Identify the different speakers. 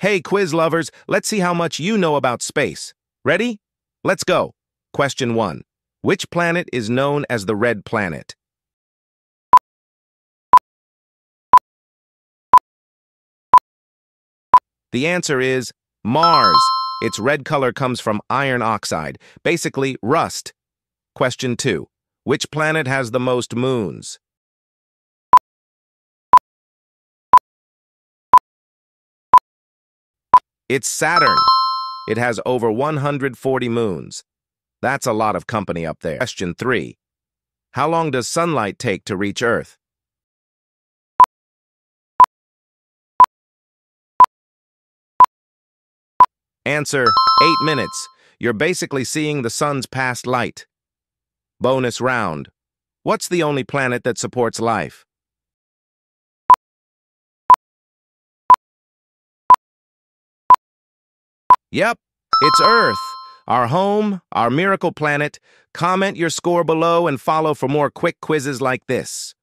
Speaker 1: Hey, quiz lovers, let's see how much you know about space. Ready? Let's go. Question 1. Which planet is known as the red planet? The answer is Mars. Its red color comes from iron oxide, basically rust. Question 2. Which planet has the most moons? It's Saturn. It has over 140 moons. That's a lot of company up there. Question 3. How long does sunlight take to reach Earth? Answer, 8 minutes. You're basically seeing the sun's past light. Bonus round. What's the only planet that supports life? Yep, it's Earth, our home, our miracle planet. Comment your score below and follow for more quick quizzes like this.